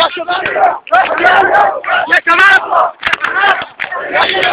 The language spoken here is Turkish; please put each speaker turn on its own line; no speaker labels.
Yaşamak! Yaşamak!
Yaşamak! Yaşamak!